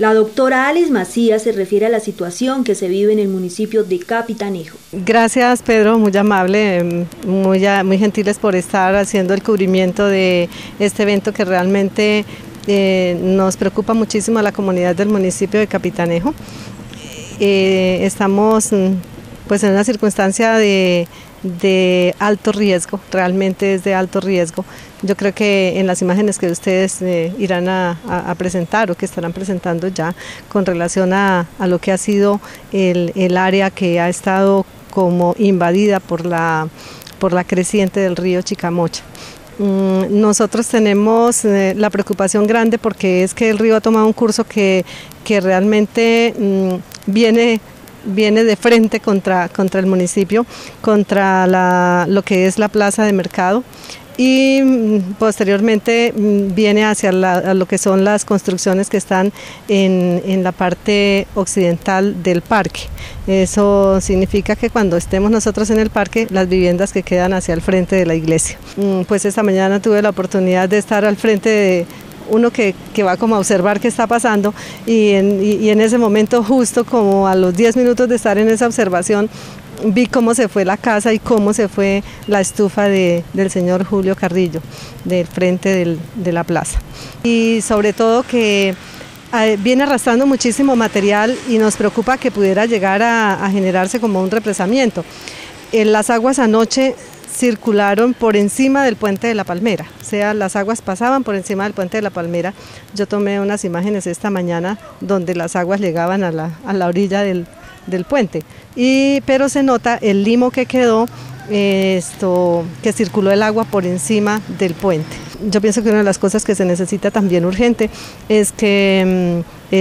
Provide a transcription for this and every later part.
La doctora Alice Macías se refiere a la situación que se vive en el municipio de Capitanejo. Gracias Pedro, muy amable, muy, muy gentiles por estar haciendo el cubrimiento de este evento que realmente eh, nos preocupa muchísimo a la comunidad del municipio de Capitanejo. Eh, estamos mm, pues en una circunstancia de, alto riesgo, realmente es de alto riesgo. Yo creo que en las imágenes que ustedes eh, irán a, presentar o que estarán presentando ya con relación a, lo que ha sido el, área que ha estado como invadida por la, por la creciente del río Chicamocha. Mm, nosotros tenemos eh, la preocupación grande porque es que el río ha tomado un curso que, que realmente mm, viene viene de frente contra, contra el municipio, contra lo que es la plaza de mercado y mm, posteriormente mm, viene hacia lo que son las construcciones que están en, en, la parte occidental del parque. Eso significa que cuando estemos nosotros en el parque, las viviendas que quedan hacia el frente de la iglesia. Mm, pues esta mañana tuve la oportunidad de estar al frente de, uno que, va como a observar qué está pasando y en, ese momento justo como a los 10 minutos de estar en esa observación vi cómo se fue la casa y cómo se fue la estufa del señor Julio Carrillo del frente de la plaza y sobre todo que eh, viene arrastrando muchísimo material y nos preocupa que pudiera llegar a, a generarse como un represamiento. En las aguas anoche circularon por encima del puente de la Palmera, o sea, las aguas pasaban por encima del puente de la Palmera. Yo tomé unas imágenes esta mañana donde las aguas llegaban a la, a la orilla del, del puente, y, pero se nota el limo que quedó esto, que circuló el agua por encima del puente. Yo pienso que una de las cosas que se necesita también urgente es que mm,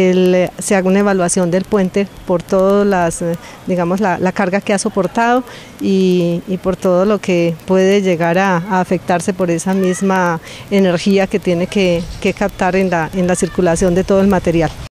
se haga una evaluación del puente por todas las, eh, digamos, la, carga que ha soportado y, por todo lo que puede llegar a, afectarse por esa misma energía que tiene que, captar en la circulación de todo el material.